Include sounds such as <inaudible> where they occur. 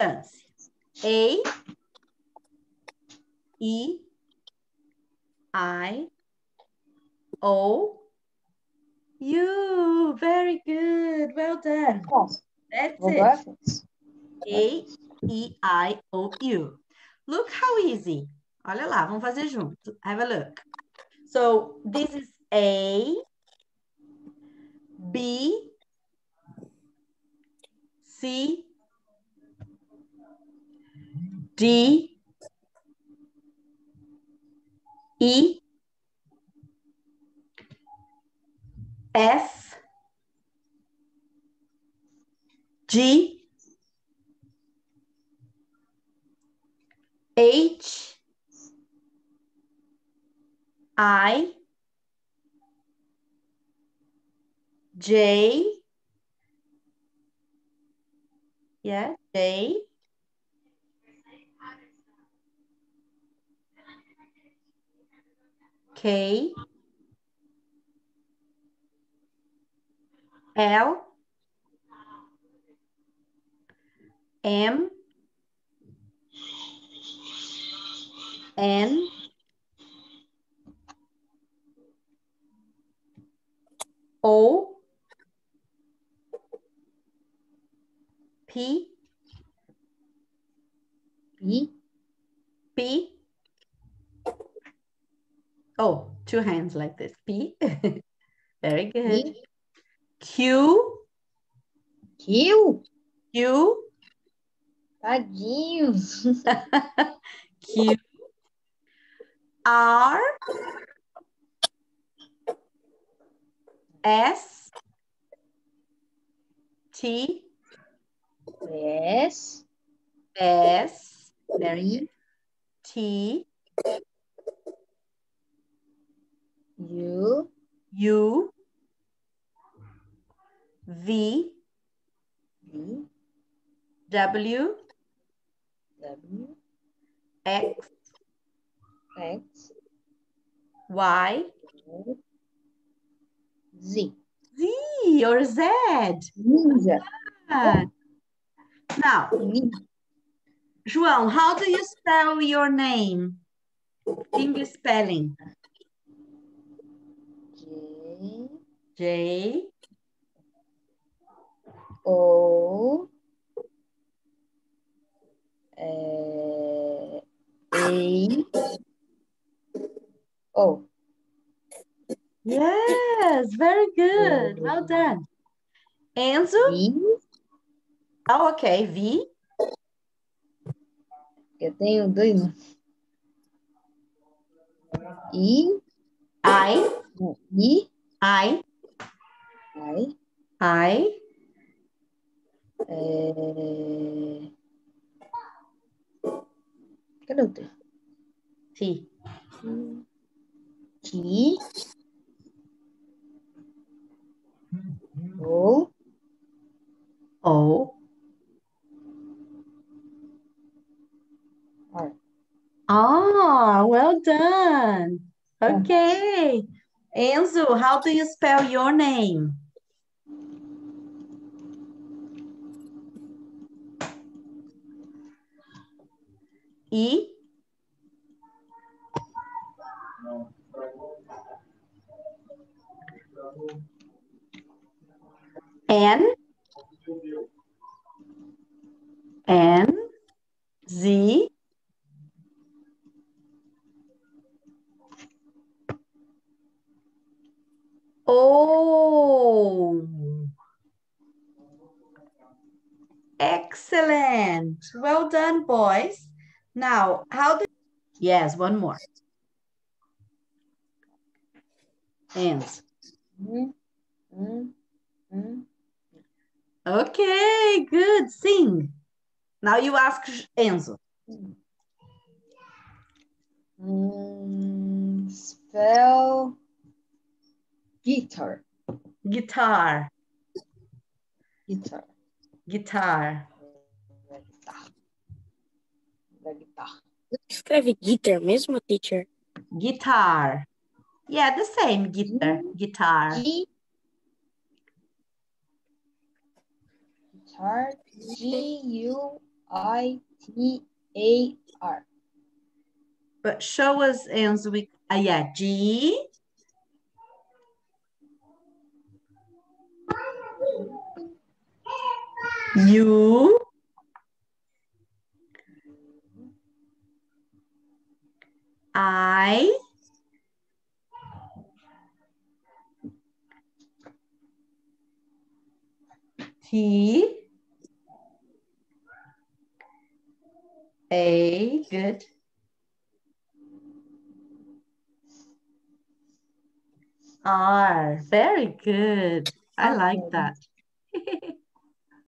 distância. A, E, I, O, U. Very good. Well done. That's it. A, E, I, O, U. Look how easy. Olha lá, vamos fazer junto. Have a look. So this is A, B, C, D, E, F, G, H, I, J, yeah, J, K, L, M, N, O, P, P, P. Oh, two hands like this. P. <laughs> Very good. P, Q, Q. Q, Tadinhos. <laughs> Q, R, S, T, S, S, very good. T, U, U, V, V, W, W, X, X, Y, Y, Z. Z or Z. Ninja. Now. João, how do you spell your name? English spelling. J, O, é, A, O. yes, very good. Well done. Enzo? Oh, okay. V, eu tenho dois. I, I, I, I, I, I, é... Cadê o outro? T. T, O, O, R. Ah, well done. Okay. Enzo, how do you spell your name? E, N, N, Z, O. Excellent. Well done, boys. Now, how do Yes, one more. Hands. Hum. Okay, good. Sing. Now you ask Enzo. Hum, spell guitar. Guitar. Guitar. Guitar. Da guitarra. Escreve guitar mesmo, teacher? Guitar. Yeah, the same. Guitar. Guitar. G. Guitar. G U I T A R. But show us ends with, ah, yeah, G. U. I. T. A, good. R, very good. I like that. <laughs>